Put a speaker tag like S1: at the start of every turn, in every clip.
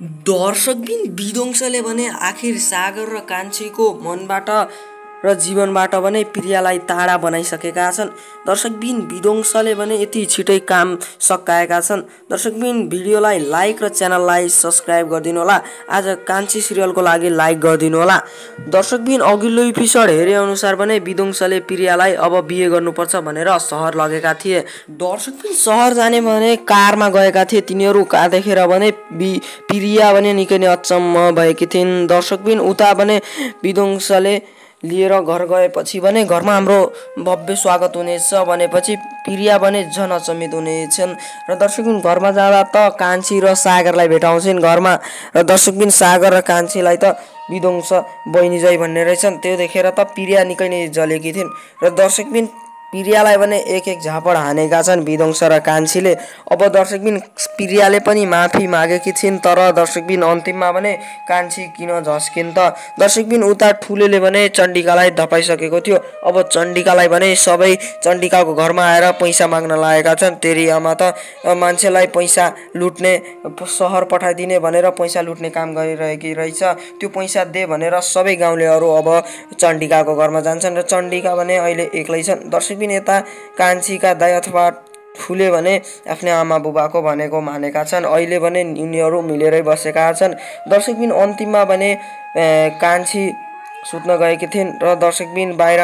S1: दर्शकबिन विध्वंसले भने आखिर सागर र कान्छीको मनबाट र जीवनबाट भने प्रियालाई टाढा बनाइसकेका छन्। दर्शकबिन विध्वंसले भने यति छिटै काम सकाएका छन्। दर्शकबिन भिडियोलाई लाइक र च्यानललाई सब्सक्राइब गरिदिनु होला। आज कान्छी सिरियलको लागि लाइक गरिदिनु होला। दर्शकबिन अघिल्लो एपिसोड हेरे अनुसार भने विध्वंसले प्रियालाई अब बिहे गर्नुपर्छ भनेर सहर लगेका थिए। दर्शकबिन सहर जाने भने कारमा गएका थिए। तिनीहरू कहाँ देखेर भने प्रिया भने निकै नै अचम्म भएकी थिइन्। दर्शकबिन उता भने विध्वंसले लिएर घर गएपछि भने घरमा हाम्रो भव्य स्वागत हुनेछ भनेपछि प्रिया भने झन् अचम्मित हुनेछन्। र दर्शकबिन घरमा जाँदा त कान्छी र सागरलाई भेटाउँछन्। घरमा र दर्शकबिन सागर र कान्छीलाई त विध्वंस बहिनी जय भन्ने रहेछन्। त्यो देखेर त प्रिया निकै नै जलेकी थिइन्। र दर्शकबिन प्रियालाई भने एक एक झापड हानेका छन्। विध्वंस र कान्छीले। अब दर्शकबिन प्रियाले पनि माफी मागेकी छिन् तर दर्शकबिन अन्तिममा भने कान्छी किन झस्किन् त? दर्शकबिन उता ठुलेले भने चण्डिकालाई धपाइसकेको थियो। अब चण्डिकालाई भने सबै चण्डिकाको घरमा आएर पैसा माग्न लागेका छन्। तेरि आमा त मान्छेलाई पैसा लुट्ने सहर पठाइदिने भनेर पैसा लुट्ने काम गरिरहेकी रहेछ। त्यो पैसा दे भनेर सबै गाउँलेहरू अब चण्डिकाको घरमा जान्छन् र चण्डिका भने अहिले एक्लै छन्। दर्शकबिन यता कान्छीका दाइ अथवा ठुले भने आफ्नै आमा बुबाको भनेको मानेका छन्। अहिले भने उनीहरू मिलेरै बसेका छन्। दर्शकबिन अन्तिममा भने कान्छी सुत्न गएकी थिइन् र दर्शकबिन बाहिर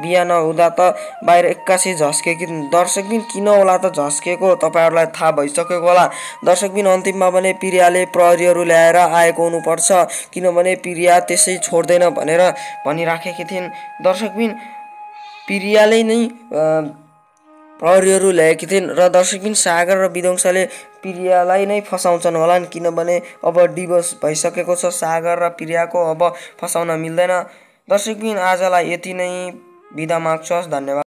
S1: बिहान हुँदा त बाहिर एक्कासी झस्केकी दर्शकबिन किन होला त झस्केको तपाईँहरूलाई थाहा भइसकेको होला। दर्शकबिन अन्तिममा भने प्रियाले प्रहरीहरू ल्याएर आएको हुनुपर्छ किनभने प्रिया त्यसै छोड्दैन भनेर भनिराखेकी थिइन्। दर्शकबिन प्रियाले नै प्रहरीहरू ल्याएकी थिइन् र दर्शकबिन सागर र विध्वंसले प्रियालाई नै फसाउँछन् होलान् किनभने अब डिभोर्स भइसकेको छ। सागर र प्रियाको अब फसाउन मिल्दैन। दर्शकबिन आजलाई यति नै। बिदा माग्छु। धन्यवाद।